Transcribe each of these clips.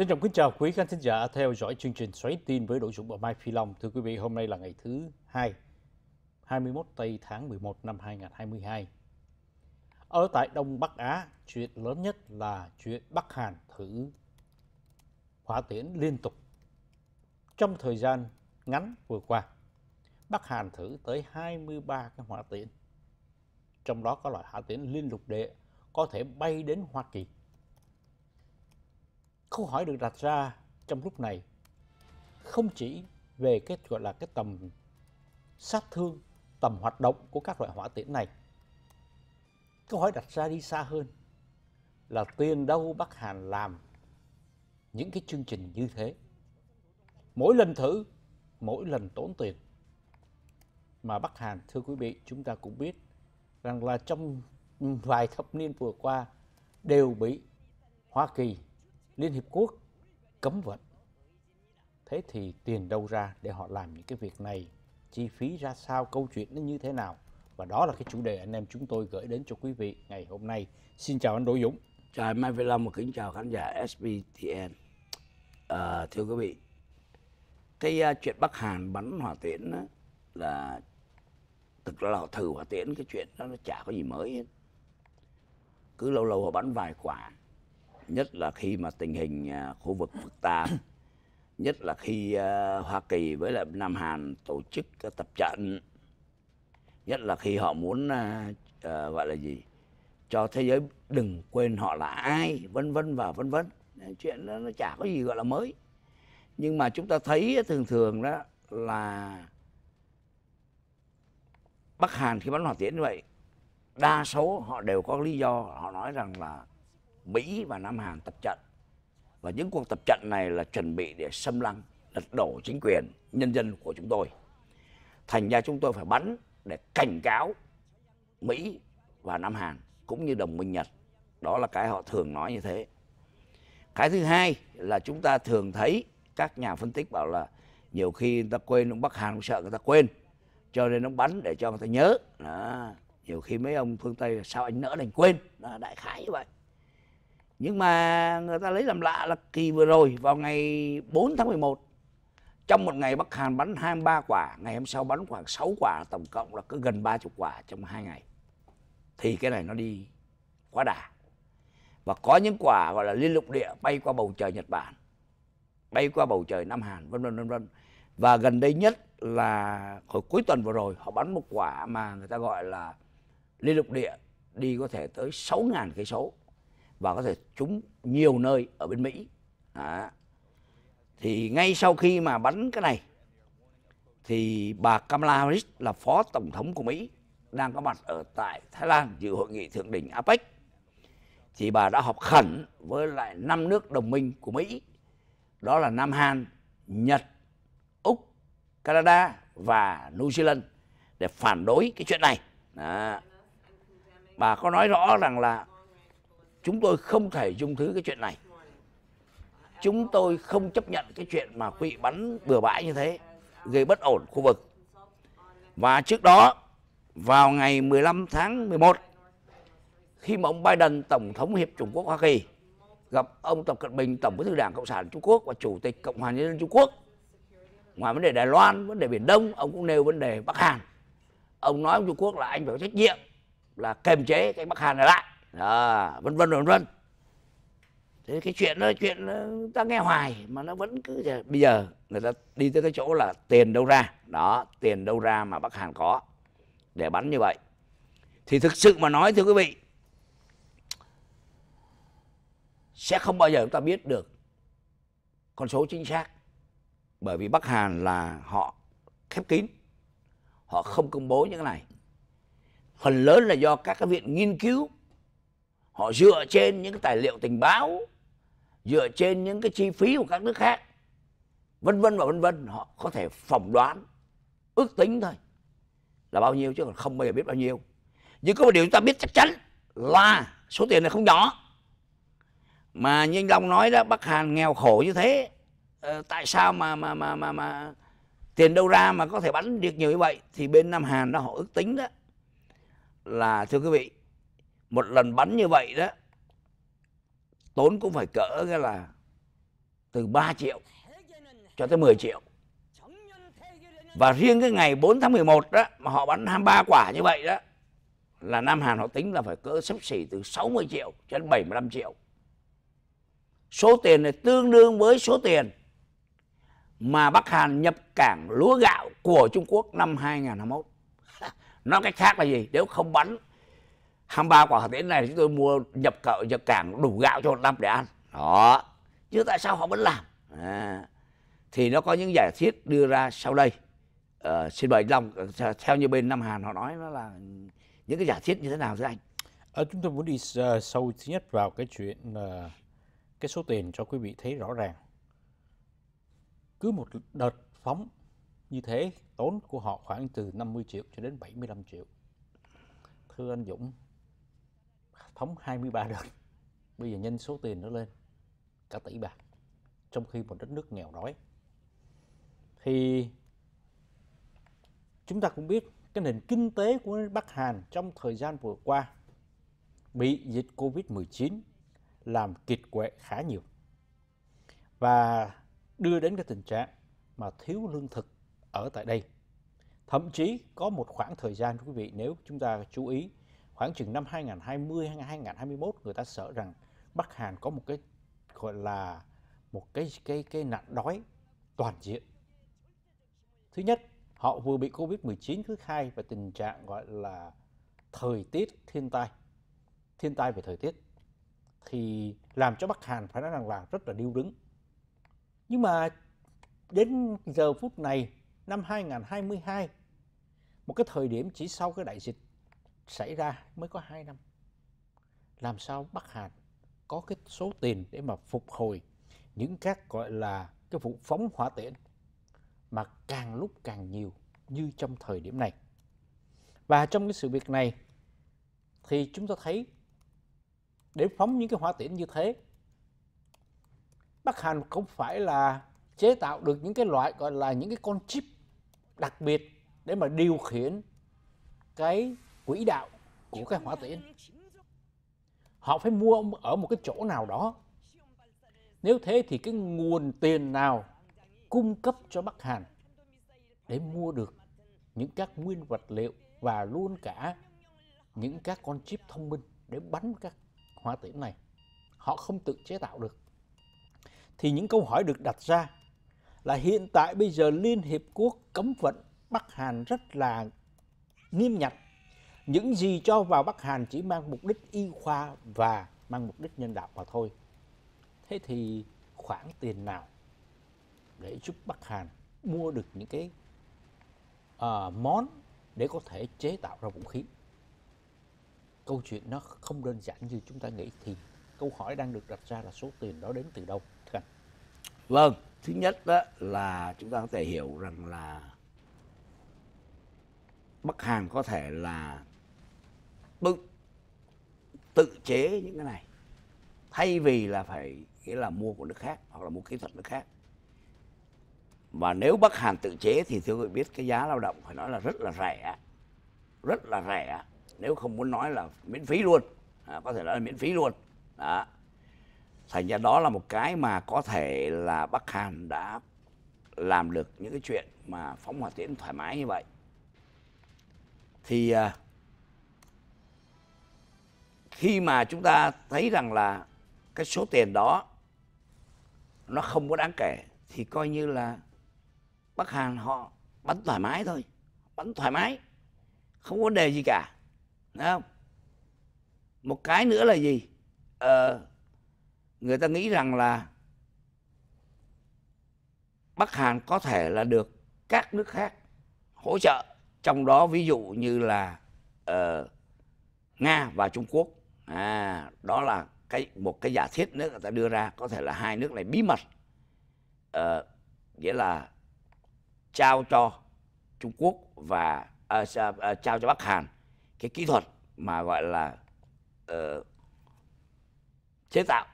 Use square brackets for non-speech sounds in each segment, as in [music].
Trân trọng kính chào quý khán thính giả theo dõi chương trình Xoáy tin với Đỗ Dũng và Mai Phi Long. Thưa quý vị, hôm nay là ngày thứ hai, 21 tây tháng 11 năm 2022. Ở tại Đông Bắc Á, chuyện lớn nhất là chuyện Bắc Hàn thử hỏa tiễn liên tục. Trong thời gian ngắn vừa qua, Bắc Hàn thử tới 23 cái hỏa tiễn. Trong đó có loại hỏa tiễn liên lục địa có thể bay đến Hoa Kỳ. Câu hỏi được đặt ra trong lúc này không chỉ về cái gọi là cái tầm sát thương, tầm hoạt động của các loại hỏa tiễn này. Câu hỏi đặt ra đi xa hơn là tiền đâu Bắc Hàn làm những cái chương trình như thế. Mỗi lần thử, mỗi lần tốn tiền. Mà Bắc Hàn, thưa quý vị, chúng ta cũng biết rằng là trong vài thập niên vừa qua đều bị Hoa Kỳ, Liên Hiệp Quốc cấm vận. Thế thì tiền đâu ra để họ làm những cái việc này, chi phí ra sao, câu chuyện nó như thế nào? Và đó là cái chủ đề anh em chúng tôi gửi đến cho quý vị ngày hôm nay. Xin chào anh Đỗ Dũng. Chào anh Mai Phi Long và kính chào khán giả SBTN. À, ờ, thưa quý vị, cái uh, chuyện Bắc Hàn bắn hỏa tiễn đó là thực ra là họ thử hỏa tiễn cái chuyện đó nó chả có gì mới hết. Cứ lâu lâu họ bắn vài quả. Nhất là khi mà tình hình uh, khu vực phức tạp. [coughs] nhất là khi uh, Hoa Kỳ với lại Nam Hàn tổ chức uh, tập trận. Nhất là khi họ muốn uh, uh, gọi là gì? cho thế giới đừng quên họ là ai vân vân và vân vân chuyện đó nó chả có gì gọi là mới nhưng mà chúng ta thấy thường thường đó là Bắc Hàn khi bắn hỏa tiễn như vậy đa số họ đều có lý do họ nói rằng là Mỹ và Nam Hàn tập trận và những cuộc tập trận này là chuẩn bị để xâm lăng lật đổ chính quyền nhân dân của chúng tôi thành ra chúng tôi phải bắn để cảnh cáo Mỹ và Nam Hàn cũng như đồng minh Nhật. Đó là cái họ thường nói như thế. Cái thứ hai là chúng ta thường thấy các nhà phân tích bảo là nhiều khi người ta quên ông Bắc Hàn cũng sợ người ta quên cho nên nó bắn để cho người ta nhớ đó. nhiều khi mấy ông phương Tây sao anh nỡ đành quên đó, đại khái như vậy nhưng mà người ta lấy làm lạ là kỳ vừa rồi, vào ngày 4 tháng 11 trong một ngày Bắc Hàn bắn 23 quả, ngày hôm sau bắn khoảng 6 quả, tổng cộng là cứ gần 30 quả trong hai ngày. Thì cái này nó đi quá đà. Và có những quả gọi là liên lục địa bay qua bầu trời Nhật Bản, bay qua bầu trời Nam Hàn, vân vân vân vân. Và gần đây nhất là hồi cuối tuần vừa rồi, họ bắn một quả mà người ta gọi là liên lục địa đi có thể tới 6.000 cây số và có thể trúng nhiều nơi ở bên Mỹ Đó. thì ngay sau khi mà bắn cái này thì bà Kamala Harris là phó tổng thống của Mỹ đang có mặt ở tại Thái Lan dự hội nghị thượng đỉnh APEC thì bà đã họp khẩn với lại năm nước đồng minh của Mỹ đó là Nam Hàn, Nhật, Úc, Canada và New Zealand để phản đối cái chuyện này. Đó. Bà có nói rõ rằng là chúng tôi không thể dung thứ cái chuyện này. Chúng tôi không chấp nhận cái chuyện mà quỵ bắn bừa bãi như thế, gây bất ổn khu vực. Và trước đó, vào ngày 15 tháng 11 khi mà ông Biden, tổng thống hiệp Trung Quốc Hoa Kỳ, gặp ông Tập Cận Bình, tổng bí thư Đảng Cộng sản Trung Quốc và chủ tịch Cộng hòa Nhân dân Trung Quốc, ngoài vấn đề Đài Loan, vấn đề Biển Đông, ông cũng nêu vấn đề Bắc Hàn ông nói ông Trung Quốc là anh phải có trách nhiệm là kềm chế cái Bắc Hàn này lại đó, vân vân vân vân. Thế cái chuyện đó, chuyện ta nghe hoài mà nó vẫn cứ bây giờ người ta đi tới cái chỗ là tiền đâu ra. Đó, tiền đâu ra mà Bắc Hàn có để bắn như vậy. Thì thực sự mà nói, thưa quý vị, sẽ không bao giờ chúng ta biết được con số chính xác. Bởi vì Bắc Hàn là họ khép kín, họ không công bố những cái này. Phần lớn là do các cái viện nghiên cứu họ dựa trên những cái tài liệu tình báo dựa trên những cái chi phí của các nước khác vân vân và vân vân họ có thể phỏng đoán ước tính thôi. Là bao nhiêu chứ còn không bao giờ biết bao nhiêu. Nhưng có một điều chúng ta biết chắc chắn là số tiền này không nhỏ. Mà như anh Long nói đó Bắc Hàn nghèo khổ như thế ờ, tại sao mà mà mà mà mà tiền đâu ra mà có thể bắn được nhiều như vậy? Thì bên Nam Hàn đó họ ước tính đó là thưa quý vị một lần bắn như vậy đó, tốn cũng phải cỡ cái là từ 3 triệu cho tới 10 triệu và riêng cái ngày 4 tháng 11 đó, mà họ bắn 23 quả như vậy đó, là Nam Hàn họ tính là phải cỡ sấp xỉ từ 60 triệu cho đến 75 triệu. Số tiền này tương đương với số tiền mà Bắc Hàn nhập cảng lúa gạo của Trung Quốc năm 2021. [laughs] Nói cách khác là gì? Nếu không bắn 23 quả hạt tiễn này chúng tôi mua nhập cậu nhập cảng đủ gạo cho một năm để ăn. Đó. Chứ tại sao họ vẫn làm? À. Thì nó có những giải thiết đưa ra sau đây. Uh, xin mời Long ờ, theo như bên Nam Hàn họ nói nó là những cái giả thiết như thế nào thưa anh? À, chúng tôi muốn đi uh, sâu thứ nhất vào cái chuyện uh, cái số tiền cho quý vị thấy rõ ràng. Cứ một đợt phóng như thế tốn của họ khoảng từ 50 triệu cho đến 75 triệu. Thưa anh Dũng, thống 23 đợt, bây giờ nhân số tiền nó lên cả tỷ bạc, trong khi một đất nước nghèo đói. Thì chúng ta cũng biết cái nền kinh tế của Bắc Hàn trong thời gian vừa qua bị dịch Covid-19 làm kiệt quệ khá nhiều và đưa đến cái tình trạng mà thiếu lương thực ở tại đây. Thậm chí có một khoảng thời gian quý vị nếu chúng ta chú ý khoảng chừng năm 2020 hay 2021 người ta sợ rằng Bắc Hàn có một cái gọi là một cái cái cái nạn đói toàn diện. Thứ nhất họ vừa bị Covid-19 thứ hai và tình trạng gọi là thời tiết thiên tai, thiên tai về thời tiết thì làm cho Bắc Hàn phải nói rằng là rất là điêu đứng. Nhưng mà đến giờ phút này năm 2022 một cái thời điểm chỉ sau cái đại dịch xảy ra mới có 2 năm. Làm sao Bắc Hàn có cái số tiền để mà phục hồi những các, gọi là, cái vụ phóng hỏa tiễn mà càng lúc càng nhiều như trong thời điểm này. Và trong cái sự việc này thì chúng ta thấy để phóng những cái hỏa tiễn như thế, Bắc Hàn không phải là chế tạo được những cái loại, gọi là, những cái con chip đặc biệt để mà điều khiển cái quỹ đạo của cái hỏa tiễn. Họ phải mua ở một cái chỗ nào đó. Nếu thế thì cái nguồn tiền nào cung cấp cho Bắc Hàn để mua được những các nguyên vật liệu và luôn cả những các con chip thông minh để bắn các hỏa tiễn này. Họ không tự chế tạo được. Thì những câu hỏi được đặt ra là hiện tại bây giờ Liên Hiệp Quốc cấm vận Bắc Hàn rất là nghiêm ngặt. Những gì cho vào Bắc Hàn chỉ mang mục đích y khoa và mang mục đích nhân đạo mà thôi. Thế thì khoản tiền nào để giúp Bắc Hàn mua được những cái uh, món để có thể chế tạo ra vũ khí? Câu chuyện nó không đơn giản như chúng ta nghĩ thì câu hỏi đang được đặt ra là số tiền đó đến từ đâu? Thưa anh. Vâng thứ nhất đó là chúng ta có thể hiểu rằng là Bắc Hàn có thể là tự tự chế những cái này. Thay vì là phải nghĩa là mua của nước khác hoặc là mua kỹ thuật nước khác. Và nếu Bắc Hàn tự chế thì thưa quý vị biết cái giá lao động phải nói là rất là rẻ. Rất là rẻ. Nếu không muốn nói là miễn phí luôn. À, có thể nói là miễn phí luôn. Đó. Thành ra đó là một cái mà có thể là Bắc Hàn đã làm được những cái chuyện mà phóng hỏa tiễn thoải mái như vậy. Thì à, khi mà chúng ta thấy rằng là cái số tiền đó nó không có đáng kể thì coi như là Bắc Hàn họ bắn thoải mái thôi bắn thoải mái không có vấn đề gì cả Đúng không? Một cái nữa là gì? Ờ, người ta nghĩ rằng là Bắc Hàn có thể là được các nước khác hỗ trợ trong đó ví dụ như là uh, Nga và Trung Quốc à, đó là cái một cái giả thiết nữa người ta đưa ra có thể là hai nước này bí mật. Uh, nghĩa là trao cho Trung Quốc và à, à, trao cho Bắc Hàn cái kỹ thuật mà gọi là uh, chế tạo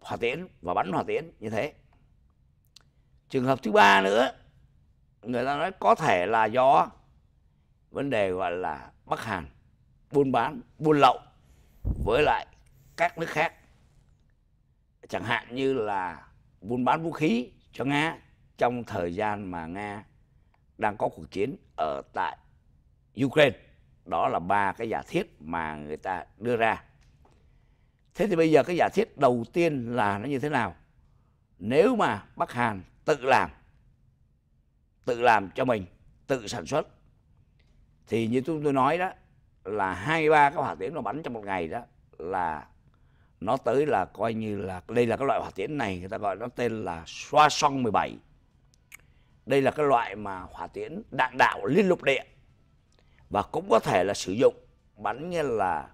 hỏa tiễn và bắn hỏa tiễn như thế. Trường hợp thứ ba nữa người ta nói có thể là do vấn đề gọi là Bắc Hàn buôn bán buôn lậu với lại các nước khác chẳng hạn như là buôn bán vũ khí cho Nga trong thời gian mà Nga đang có cuộc chiến ở tại Ukraine. Đó là ba cái giả thiết mà người ta đưa ra. Thế thì bây giờ cái giả thiết đầu tiên là nó như thế nào? Nếu mà Bắc Hàn tự làm, tự làm cho mình, tự sản xuất, thì như chúng tôi nói đó là hai ba cái hỏa tiễn nó bắn trong một ngày đó là nó tới là coi như là, đây là cái loại hỏa tiễn này người ta gọi nó tên là xoa song 17 đây là cái loại mà hỏa tiễn đạn đạo liên lục địa và cũng có thể là sử dụng bắn như là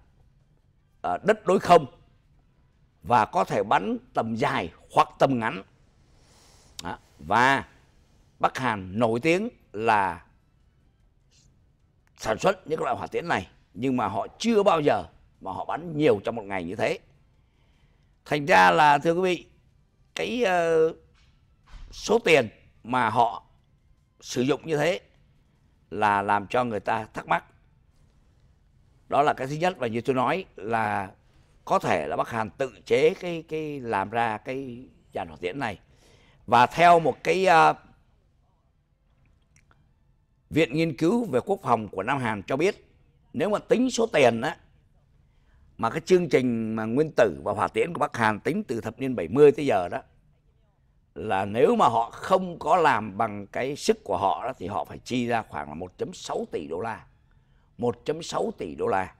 ở đất đối không và có thể bắn tầm dài hoặc tầm ngắn Đó. và Bắc Hàn nổi tiếng là sản xuất những loại hỏa tiễn này nhưng mà họ chưa bao giờ mà họ bắn nhiều trong một ngày như thế. Thành ra là thưa quý vị cái uh, số tiền mà họ sử dụng như thế là làm cho người ta thắc mắc. Đó là cái thứ nhất và như tôi nói là có thể là Bắc Hàn tự chế cái cái làm ra cái dàn hỏa tiễn này. Và theo một cái uh, viện nghiên cứu về quốc phòng của Nam Hàn cho biết nếu mà tính số tiền á mà cái chương trình mà nguyên tử và hỏa tiễn của Bắc Hàn tính từ thập niên 70 tới giờ đó là nếu mà họ không có làm bằng cái sức của họ đó thì họ phải chi ra khoảng là 1.6 tỷ đô la. 1.6 tỷ đô la.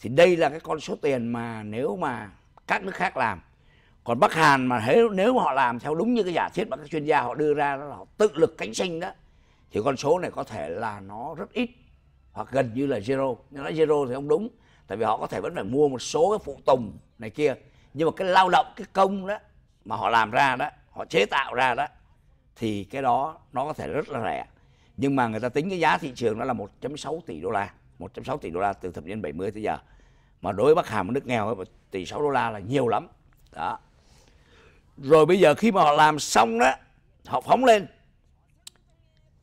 Thì đây là cái con số tiền mà nếu mà các nước khác làm. Còn Bắc Hàn mà nếu, nếu mà họ làm theo đúng như cái giả thiết mà các chuyên gia họ đưa ra đó là họ tự lực cánh sinh đó thì con số này có thể là nó rất ít hoặc gần như là zero. Nhưng nói zero thì không đúng, tại vì họ có thể vẫn phải mua một số cái phụ tùng này kia. Nhưng mà cái lao động, cái công đó mà họ làm ra đó, họ chế tạo ra đó, thì cái đó nó có thể rất là rẻ. Nhưng mà người ta tính cái giá thị trường đó là 1.6 tỷ đô la 1.6 tỷ đô la từ thập niên 70 tới giờ. Mà đối với Bắc Hàm một nước nghèo một tỷ 6 đô la là nhiều lắm. Đó. Rồi bây giờ khi mà họ làm xong đó, họ phóng lên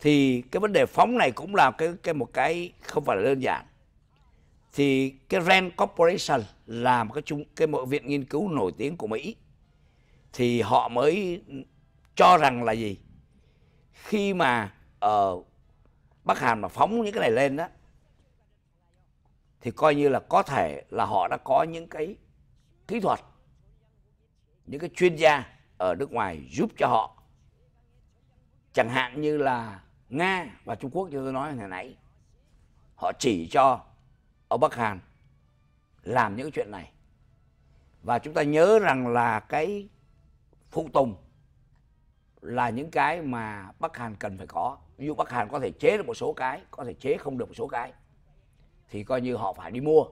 thì cái vấn đề phóng này cũng là cái cái một cái không phải là đơn giản. Thì cái Rand Corporation là một cái trung cái một viện nghiên cứu nổi tiếng của Mỹ. Thì họ mới cho rằng là gì? Khi mà ờ, ở uh, Bắc Hàn mà phóng những cái này lên đó thì coi như là có thể là họ đã có những cái kỹ thuật những cái chuyên gia ở nước ngoài giúp cho họ. Chẳng hạn như là Nga và Trung Quốc như tôi nói hồi nãy, họ chỉ cho ở Bắc Hàn làm những chuyện này. Và chúng ta nhớ rằng là cái phụ tùng là những cái mà Bắc Hàn cần phải có. Ví dụ Bắc Hàn có thể chế được một số cái, có thể chế không được một số cái, thì coi như họ phải đi mua.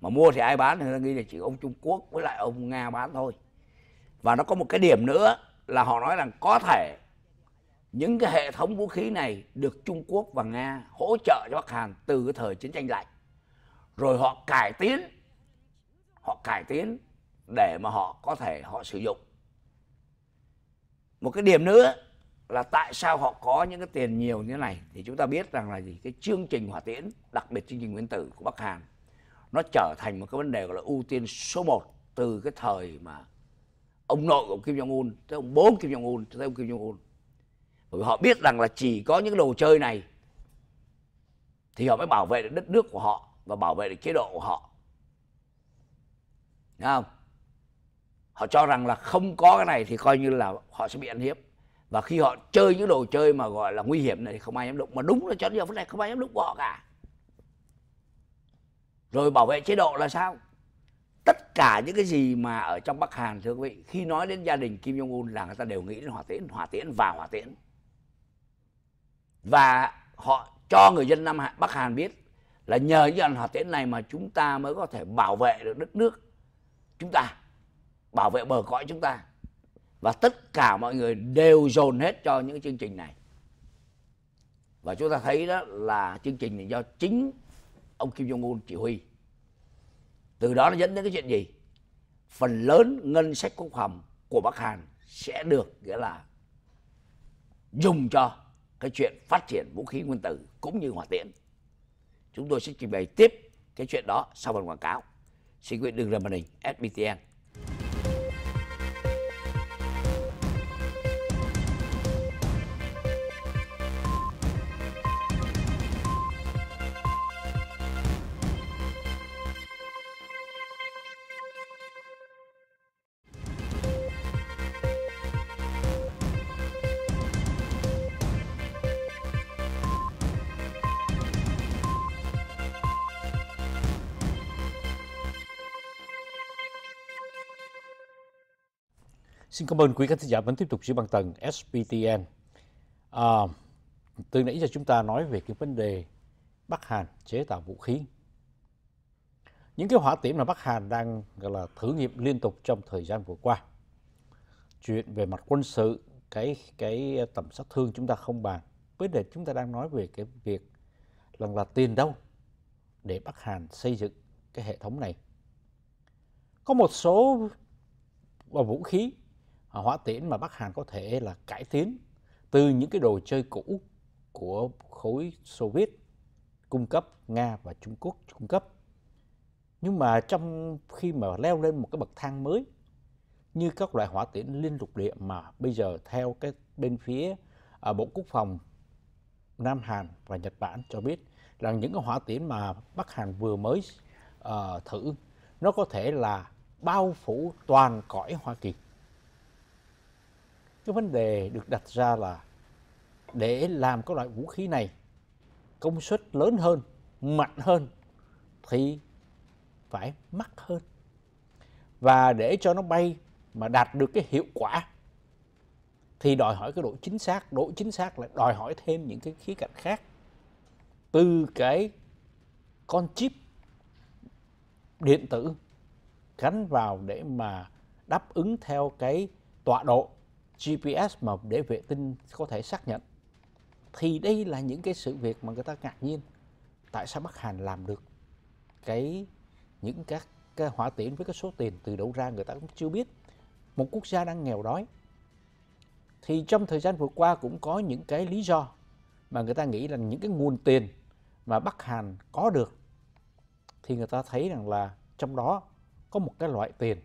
Mà mua thì ai bán? Thì người ta nghĩ là chỉ ông Trung Quốc với lại ông Nga bán thôi. Và nó có một cái điểm nữa là họ nói rằng có thể những cái hệ thống vũ khí này được Trung Quốc và Nga hỗ trợ cho Bắc Hàn từ cái thời chiến tranh lạnh. Rồi họ cải tiến, họ cải tiến để mà họ có thể họ sử dụng. Một cái điểm nữa là tại sao họ có những cái tiền nhiều như thế này thì chúng ta biết rằng là gì? Cái chương trình hỏa tiễn, đặc biệt chương trình nguyên tử của Bắc Hàn, nó trở thành một cái vấn đề gọi là ưu tiên số 1 từ cái thời mà ông nội của Kim Jong Un tới ông bố Kim Jong Un, tới ông Kim Jong Un bởi họ biết rằng là chỉ có những đồ chơi này thì họ mới bảo vệ được đất nước của họ và bảo vệ được chế độ của họ. Đúng không? Họ cho rằng là không có cái này thì coi như là họ sẽ bị ăn hiếp. Và khi họ chơi những đồ chơi mà gọi là nguy hiểm này thì không ai dám đụng mà đúng là cho đến giờ phút này không ai dám đụng của họ cả. Rồi bảo vệ chế độ là sao? Tất cả những cái gì mà ở trong Bắc Hàn, thưa quý vị, khi nói đến gia đình Kim Jong Un là người ta đều nghĩ đến hỏa tiễn hỏa tiễn và hỏa tiễn và họ cho người dân Nam Bắc Hàn biết là nhờ những dàn hỏa tiễn này mà chúng ta mới có thể bảo vệ được đất nước chúng ta, bảo vệ bờ cõi chúng ta. Và tất cả mọi người đều dồn hết cho những chương trình này. Và chúng ta thấy đó là chương trình này do chính ông Kim Jong Un chỉ huy. Từ đó nó dẫn đến cái chuyện gì? Phần lớn ngân sách quốc phòng của Bắc Hàn sẽ được, nghĩa là dùng cho cái chuyện phát triển vũ khí nguyên tử cũng như hỏa tiễn. Chúng tôi sẽ trình bày tiếp cái chuyện đó sau phần quảng cáo. Xin quý vị đừng rời màn hình SBTN cảm ơn quý khán giả vẫn tiếp tục giữ bằng tầng SPTN. À, từ nãy giờ chúng ta nói về cái vấn đề Bắc Hàn chế tạo vũ khí. Những cái hỏa tiễn mà Bắc Hàn đang gọi là thử nghiệm liên tục trong thời gian vừa qua. Chuyện về mặt quân sự, cái cái tầm sát thương chúng ta không bàn. Vấn đề chúng ta đang nói về cái việc rằng là tiền đâu để Bắc Hàn xây dựng cái hệ thống này. Có một số à, vũ khí Ờ, hỏa tiễn mà Bắc Hàn có thể là cải tiến từ những cái đồ chơi cũ của khối Xô Viết cung cấp Nga và Trung Quốc cung cấp nhưng mà trong khi mà leo lên một cái bậc thang mới như các loại hỏa tiễn liên lục địa mà bây giờ theo cái bên phía ở Bộ Quốc phòng Nam Hàn và Nhật Bản cho biết rằng những cái hỏa tiễn mà Bắc Hàn vừa mới uh, thử nó có thể là bao phủ toàn cõi Hoa Kỳ. Cái vấn đề được đặt ra là để làm các loại vũ khí này công suất lớn hơn, mạnh hơn thì phải mắc hơn. Và để cho nó bay mà đạt được cái hiệu quả thì đòi hỏi cái độ chính xác, độ chính xác lại đòi hỏi thêm những cái khía cạnh khác. Từ cái con chip điện tử gắn vào để mà đáp ứng theo cái tọa độ GPS mà để vệ tinh có thể xác nhận. Thì đây là những cái sự việc mà người ta ngạc nhiên. Tại sao Bắc Hàn làm được cái những các cái hỏa tiễn với cái số tiền từ đâu ra người ta cũng chưa biết. Một quốc gia đang nghèo đói. Thì trong thời gian vừa qua cũng có những cái lý do mà người ta nghĩ là những cái nguồn tiền mà Bắc Hàn có được thì người ta thấy rằng là trong đó có một cái loại tiền.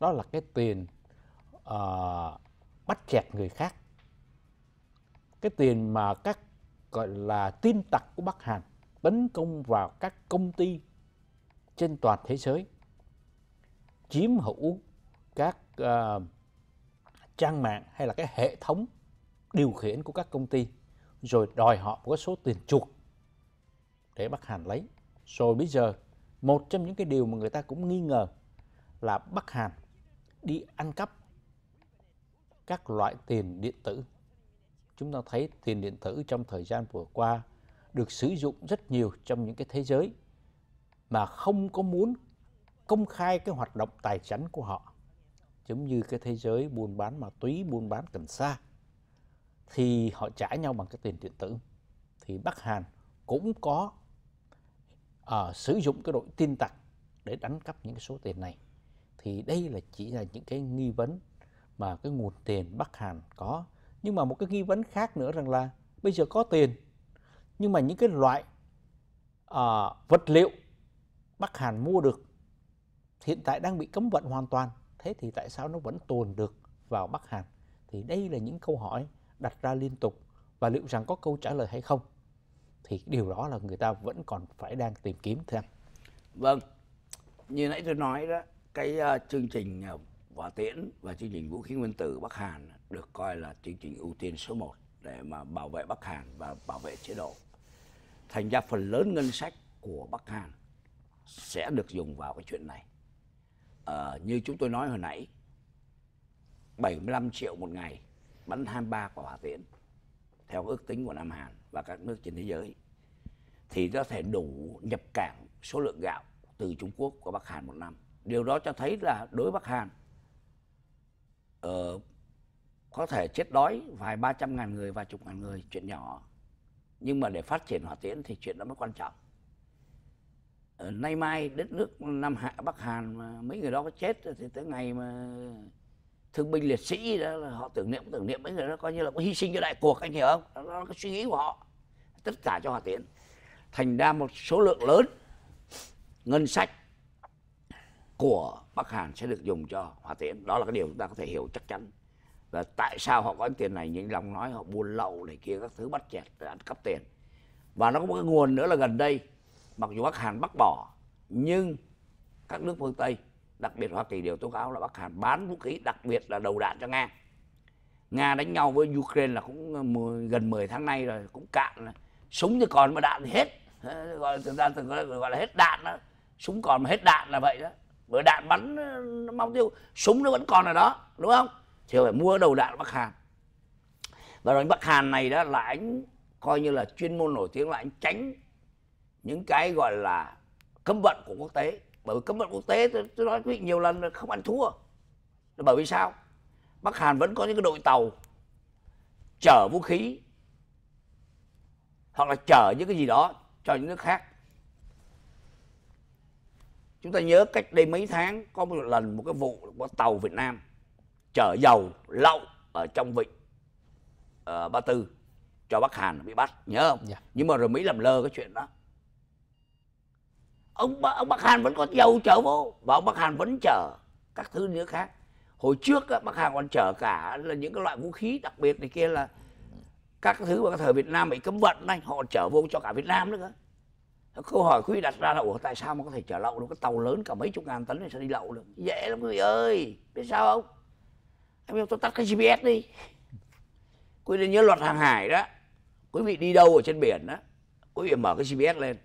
Đó là cái tiền uh, bắt chẹt người khác cái tiền mà các gọi là tin tặc của Bắc Hàn tấn công vào các công ty trên toàn thế giới chiếm hữu các uh, trang mạng hay là cái hệ thống điều khiển của các công ty rồi đòi họ một số tiền chuộc để Bắc Hàn lấy. Rồi bây giờ một trong những cái điều mà người ta cũng nghi ngờ là Bắc Hàn đi ăn cắp các loại tiền điện tử. Chúng ta thấy tiền điện tử trong thời gian vừa qua được sử dụng rất nhiều trong những cái thế giới mà không có muốn công khai cái hoạt động tài chính của họ. Giống như cái thế giới buôn bán ma túy buôn bán cần sa thì họ trả nhau bằng cái tiền điện tử. Thì Bắc Hàn cũng có uh, sử dụng cái đội tin tặc để đánh cắp những cái số tiền này. Thì đây là chỉ là những cái nghi vấn mà cái nguồn tiền Bắc Hàn có. Nhưng mà một cái nghi vấn khác nữa rằng là bây giờ có tiền nhưng mà những cái loại uh, vật liệu Bắc Hàn mua được hiện tại đang bị cấm vận hoàn toàn. Thế thì tại sao nó vẫn tồn được vào Bắc Hàn? Thì đây là những câu hỏi đặt ra liên tục. Và liệu rằng có câu trả lời hay không? Thì điều đó là người ta vẫn còn phải đang tìm kiếm thưa anh. Vâng như nãy tôi nói đó cái uh, chương trình uh, Võ tiễn và chương trình vũ khí nguyên tử Bắc Hàn được coi là chương trình ưu tiên số 1 để mà bảo vệ Bắc Hàn và bảo vệ chế độ thành ra phần lớn ngân sách của Bắc Hàn sẽ được dùng vào cái chuyện này à, như chúng tôi nói hồi nãy 75 triệu một ngày bắn 23 quả hỏa tiễn theo ước tính của Nam Hàn và các nước trên thế giới thì có thể đủ nhập cảng số lượng gạo từ Trung Quốc của Bắc Hàn một năm. Điều đó cho thấy là đối với Bắc Hàn uh, có thể chết đói vài ba trăm ngàn người, vài chục ngàn người, chuyện nhỏ. Nhưng mà để phát triển hỏa tiễn thì chuyện đó mới quan trọng. ở nay mai đất nước Nam Hạ, Bắc Hàn mà mấy người đó có chết thì tới ngày mà thương binh liệt sĩ đó là họ tưởng niệm tưởng niệm mấy người đó coi như là có hy sinh cho đại cuộc anh hiểu không đó là cái suy nghĩ của họ tất cả cho hỏa tiễn thành ra một số lượng lớn ngân sách của Bắc Hàn sẽ được dùng cho hỏa tiễn. Đó là cái điều chúng ta có thể hiểu chắc chắn. Và tại sao họ có những tiền này? Những lòng nói họ buôn lậu này kia các thứ bắt chẹt ăn cắp tiền. Và nó có một cái nguồn nữa là gần đây mặc dù Bắc Hàn bắt bỏ nhưng các nước phương Tây đặc biệt Hoa Kỳ đều tố cáo là Bắc Hàn bán vũ khí đặc biệt là đầu đạn cho Nga. Nga đánh nhau với Ukraine là cũng 10, gần 10 tháng nay rồi cũng cạn súng thì còn mà đạn thì hết. Gọi là, thực ra gọi là hết đạn đó. Súng còn mà hết đạn là vậy đó bởi đạn bắn ờ, nó mau tiêu súng nó vẫn còn ở đó đúng không? Thì phải mua đầu đạn Bắc Hàn. Và rồi Bắc Hàn này đó là anh coi như là chuyên môn nổi tiếng là anh tránh những cái gọi là cấm vận của quốc tế. Bởi vì cấm vận quốc tế tôi, tôi nói quý vị nhiều lần không ăn thua. Là bởi vì sao? Bắc Hàn vẫn có những cái đội tàu chở vũ khí hoặc là chở những cái gì đó cho những nước khác chúng ta nhớ cách đây mấy tháng có một lần một cái vụ có tàu Việt Nam chở dầu lậu ở trong vịnh uh, Ba Tư cho Bắc Hàn bị bắt nhớ không? Yeah. Dạ. Nhưng mà rồi Mỹ làm lơ cái chuyện đó. Ông ông Bắc Hàn vẫn có dầu chở vô và ông Bắc Hàn vẫn chở các thứ nước khác. Hồi trước Bắc Hàn còn chở cả là những cái loại vũ khí đặc biệt này kia là các thứ mà thời Việt Nam bị cấm vận này họ chở vô cho cả Việt Nam nữa cơ câu hỏi quý vị đặt ra là, ủa, tại sao mà có thể chở lậu được? Cái tàu lớn cả mấy chục ngàn tấn này sao đi lậu được? Dễ lắm quý vị ơi. Biết sao không? Em yêu tôi tắt cái gps đi. Quý vị nhớ luật hàng hải đó. Quý vị đi đâu ở trên biển đó, quý vị mở cái gps lên.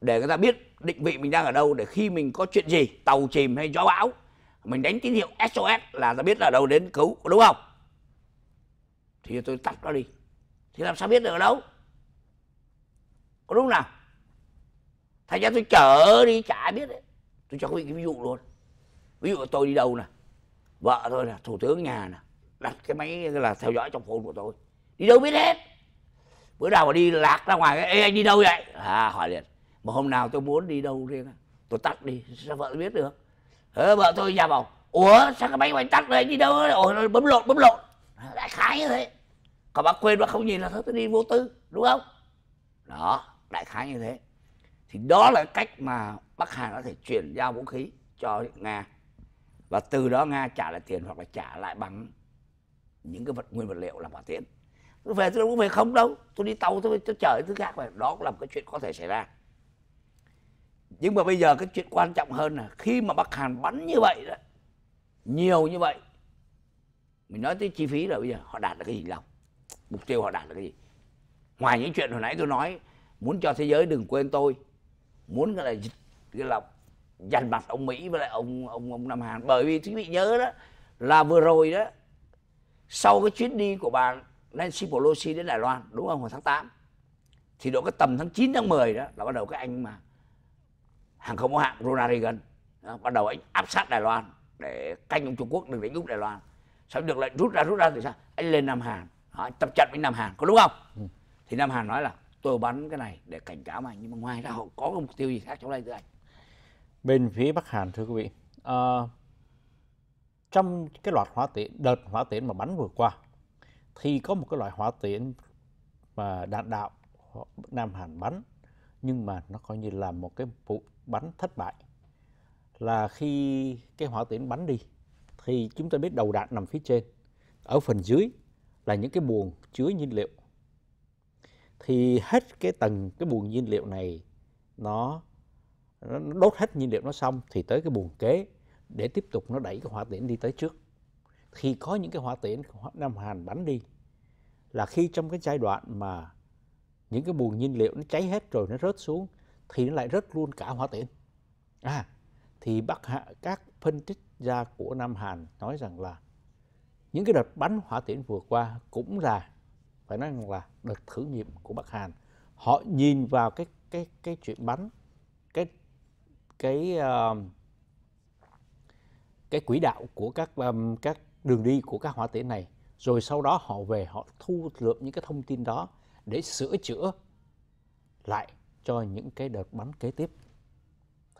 Để người ta biết định vị mình đang ở đâu, để khi mình có chuyện gì, tàu chìm hay gió bão, mình đánh tín hiệu sos là ta biết là đâu đến cứu, đúng không? Thì tôi tắt nó đi. Thì làm sao biết được ở đâu? Có đúng nào? Thành ra tôi chở đi chả biết đấy. Tôi cho quý vị cái ví dụ luôn. Ví dụ tôi đi đâu nè vợ tôi là thủ tướng nhà nè đặt cái máy là theo dõi trong phone của tôi. Đi đâu biết hết. Bữa nào mà đi lạc ra ngoài Ê, anh đi đâu vậy? À hỏi liền. Mà hôm nào tôi muốn đi đâu riêng tôi tắt đi sao vợ biết được? Ờ, vợ tôi ra bảo ủa sao cái máy mày tắt rồi anh đi đâu ủa bấm lộn bấm lộn. Đại khái như thế. Còn bác quên bác không nhìn là thôi tôi đi vô tư đúng không? Đó đại khái như thế thì đó là cách mà bắc hàn có thể chuyển giao vũ khí cho nga. Và từ đó nga trả lại tiền hoặc là trả lại bằng những cái vật nguyên vật liệu làm hỏa tiễn. Tôi về tôi cũng về không đâu. Tôi đi tàu tôi, tôi chở thứ khác về. Đó cũng là một cái chuyện có thể xảy ra. Nhưng mà bây giờ cái chuyện quan trọng hơn là khi mà bắc hàn bắn như vậy đó nhiều như vậy mình nói tới chi phí là bây giờ họ đạt được cái gì lòng? Mục tiêu họ đạt được cái gì? Ngoài những chuyện hồi nãy tôi nói muốn cho thế giới đừng quên tôi muốn cái là cái là dành mặt ông Mỹ với lại ông ông ông Nam Hàn. Bởi vì quý vị nhớ đó là vừa rồi đó sau cái chuyến đi của bà Nancy Pelosi đến Đài Loan đúng không? Hồi tháng 8 thì độ cái tầm tháng 9 tháng 10 đó là bắt đầu cái anh mà hàng không có hạng Ronald Reagan đó, bắt đầu anh áp sát Đài Loan để canh ông Trung Quốc đừng đánh úp Đài Loan. Sau được lệnh rút ra rút ra thì sao? Anh lên Nam Hàn đó, tập trận với Nam Hàn có đúng không? Ừ. thì Nam Hàn nói là tôi bắn cái này để cảnh cáo mà nhưng mà ngoài ra họ có mục tiêu gì khác trong đây thưa anh? Bên phía Bắc Hàn thưa quý vị à, trong cái loạt hỏa tiễn đợt hỏa tiễn mà bắn vừa qua thì có một cái loại hỏa tiễn mà đạn đạo Nam Hàn bắn nhưng mà nó coi như là một cái vụ bắn thất bại. Là khi cái hỏa tiễn bắn đi thì chúng ta biết đầu đạn nằm phía trên. Ở phần dưới là những cái buồng chứa nhiên liệu thì hết cái tầng cái buồng nhiên liệu này nó, nó đốt hết nhiên liệu nó xong thì tới cái buồng kế để tiếp tục nó đẩy cái hỏa tiễn đi tới trước. Khi có những cái hỏa tiễn Nam Hàn bắn đi là khi trong cái giai đoạn mà những cái buồng nhiên liệu nó cháy hết rồi nó rớt xuống thì nó lại rớt luôn cả hỏa tiễn. À thì bắc hạ các phân tích gia của Nam Hàn nói rằng là những cái đợt bắn hỏa tiễn vừa qua cũng là phải nói rằng là đợt thử nghiệm của Bắc Hàn. Họ nhìn vào cái cái cái chuyện bắn cái cái uh, cái quỹ đạo của các um, các đường đi của các hỏa tiễn này rồi sau đó họ về họ thu lượm những cái thông tin đó để sửa chữa lại cho những cái đợt bắn kế tiếp.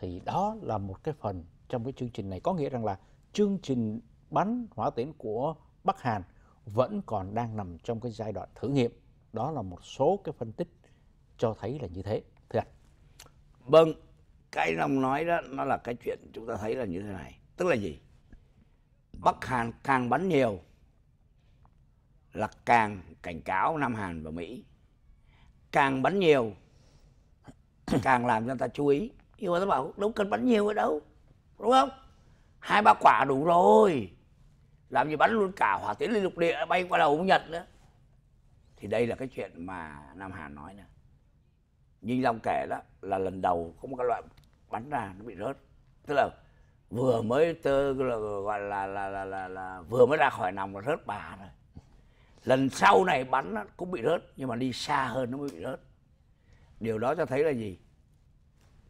Thì đó là một cái phần trong cái chương trình này. Có nghĩa rằng là chương trình bắn hỏa tiễn của Bắc Hàn vẫn còn đang nằm trong cái giai đoạn thử nghiệm. Đó là một số cái phân tích cho thấy là như thế. Thưa anh. Vâng, cái ông nói đó nó là cái chuyện chúng ta thấy là như thế này. Tức là gì? Bắc Hàn càng bắn nhiều là càng cảnh cáo Nam Hàn và Mỹ. Càng bắn nhiều [coughs] càng làm cho người ta chú ý. Nhưng mà ta bảo đâu cần bắn nhiều ở đâu. Đúng không? Hai ba quả đủ rồi làm gì bắn luôn cả hỏa tiễn liên lục địa bay qua đầu ông nhật nữa. Thì đây là cái chuyện mà nam hàn nói nè. Nhưng long kể đó là lần đầu có một cái loại bắn ra nó bị rớt. Tức là vừa mới tơ là, gọi là là, là là là vừa mới ra khỏi nòng là rớt bà rồi. Lần sau này bắn cũng bị rớt nhưng mà đi xa hơn nó mới bị rớt. Điều đó cho thấy là gì?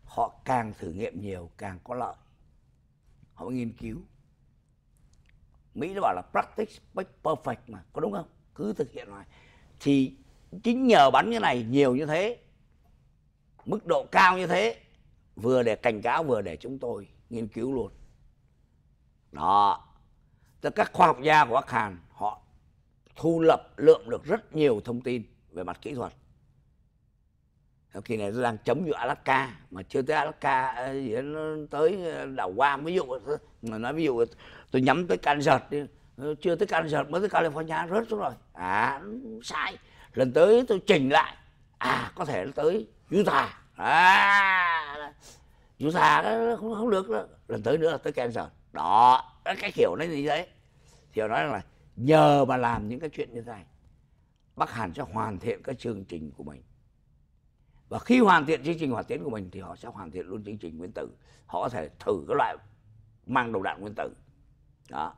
Họ càng thử nghiệm nhiều càng có lợi. Họ nghiên cứu mỹ nó bảo là practice makes perfect mà, có đúng không? Cứ thực hiện hoài. Thì chính nhờ bắn như này nhiều như thế, mức độ cao như thế, vừa để cảnh cáo vừa để chúng tôi nghiên cứu luôn. Đó. Tức các khoa học gia của Bắc Hàn, họ thu lập lượng được rất nhiều thông tin về mặt kỹ thuật. Kỳ này tôi đang chấm vụ Alaska, mà chưa tới Alaska ờ, nó tới đảo Guam, ví dụ nói ví dụ tôi nhắm tới Kansas đi chưa tới Kansas, mới tới California, rớt xuống rồi. À sai. Lần tới tôi chỉnh lại. À có thể là tới Utah. À Utah đó không không được đó. Lần tới nữa là tới Kansas. Đó, cái kiểu nó như thế. Thì họ nói là nhờ mà làm những cái chuyện như thế này, Bắc Hàn sẽ hoàn thiện cái chương trình của mình. Và khi hoàn thiện chương trình hỏa tiễn của mình thì họ sẽ hoàn thiện luôn chương trình nguyên tử. Họ có thể thử các loại mang đầu đạn nguyên tử. Đó.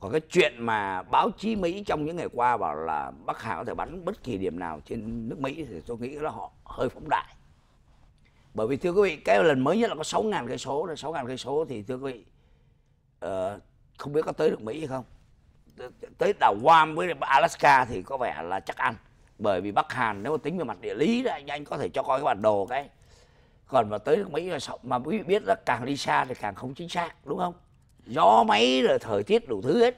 Còn cái chuyện mà báo chí Mỹ trong những ngày qua bảo là Bắc Hàn có thể bắn bất kỳ điểm nào trên nước Mỹ thì tôi nghĩ là họ hơi phóng đại. Bởi vì thưa quý vị cái lần mới nhất là có 6.000 cây số sáu 6.000 cây số thì thưa quý vị uh, không biết có tới được Mỹ hay không. Tới đảo Guam với Alaska thì có vẻ là chắc ăn. Bởi vì Bắc Hàn nếu mà tính về mặt địa lý đó anh, anh có thể cho coi cái bản đồ cái còn mà tới nước Mỹ là mà quý vị biết là càng đi xa thì càng không chính xác đúng không? Gió máy rồi thời tiết đủ thứ hết.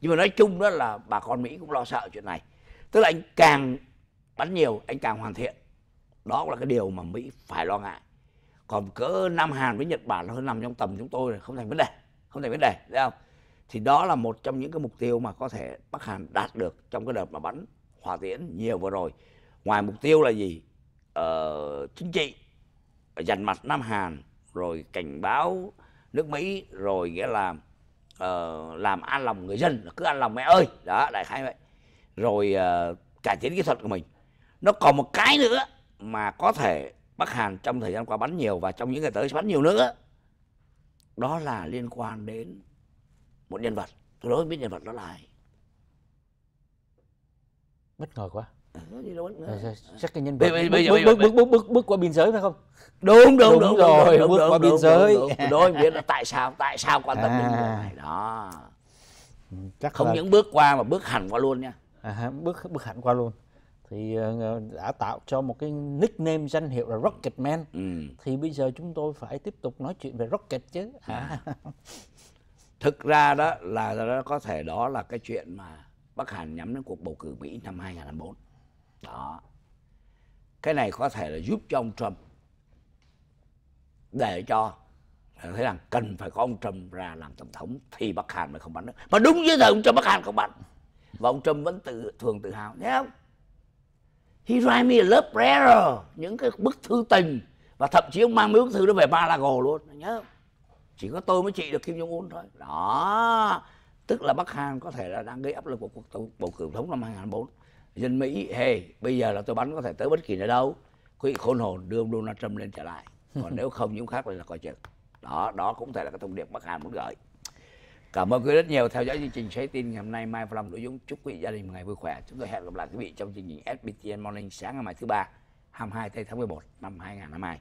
Nhưng mà nói chung đó là bà con Mỹ cũng lo sợ chuyện này. Tức là anh càng bắn nhiều anh càng hoàn thiện. Đó là cái điều mà Mỹ phải lo ngại. Còn cỡ Nam Hàn với Nhật Bản nó nằm trong tầm chúng tôi không thành vấn đề không thành vấn đề thấy không? Thì đó là một trong những cái mục tiêu mà có thể Bắc Hàn đạt được trong cái đợt mà bắn hỏa tiễn nhiều vừa rồi. Ngoài mục tiêu là gì? Ờ, chính trị dành mặt Nam Hàn rồi cảnh báo nước Mỹ rồi nghĩa là uh, làm an lòng người dân. Cứ an lòng mẹ ơi. Đó đại khái vậy. Rồi uh, cải tiến kỹ thuật của mình. Nó còn một cái nữa mà có thể Bắc Hàn trong thời gian qua bắn nhiều và trong những ngày tới sẽ bắn nhiều nữa. Đó là liên quan đến một nhân vật. Tôi nói biết nhân vật đó là ai. Bất ngờ quá gì đâu. À, chắc cái nhân vật bây, bây, bước, bước, bước, bước, bước, bước qua biên giới phải không? Đúng đúng đúng, đúng rồi đúng, bước đúng, qua biên giới. đúng, biết là tại sao tại sao quan tâm đến À. điều này đó. Ừ, chắc không là, những bước qua mà bước hẳn qua luôn nha. À, bước bước hẳn qua luôn. Thì ờ, đã tạo cho một cái nickname danh hiệu là Rocket Man. Ừ. thì bây giờ chúng tôi phải tiếp tục nói chuyện về Rocket chứ. À, thực ra đó là có thể đó là cái chuyện mà Bắc Hàn nhắm đến cuộc bầu cử Mỹ năm 2004 đó. Cái này có thể là giúp cho ông Trump để cho thấy rằng cần phải có ông Trump ra làm tổng thống thì Bắc Hàn mới không bắn nữa. Mà đúng như thời ông Trump Bắc Hàn không bắn. Và ông Trump vẫn tự, thường tự hào thấy không? He write me a love letter những cái bức thư tình. Và thậm chí ông mang mấy bức thư đó về Malago luôn, nhớ không? chỉ có tôi mới trị được Kim Jong Un thôi. Đó. Tức là Bắc Hàn có thể là đang gây áp lực của cuộc bầu cử tổng thống năm 2004 dân Mỹ hey bây giờ là tôi bắn có thể tới bất kỳ nơi đâu. Quý vị khôn hồn đưa ông Donald Trump lên trở lại. Còn [laughs] nếu không những khác là coi chừng. Đó đó cũng thể là cái thông điệp Bắc Hàn muốn gửi. Cảm ơn quý vị rất nhiều. Theo dõi chương trình Xoáy tin ngày hôm nay mai Long nội dung chúc quý vị gia đình một ngày vui khỏe. Chúng tôi hẹn gặp lại quý vị trong chương trình SBTN Morning sáng ngày mai thứ ba 22 tây tháng 11 năm 2022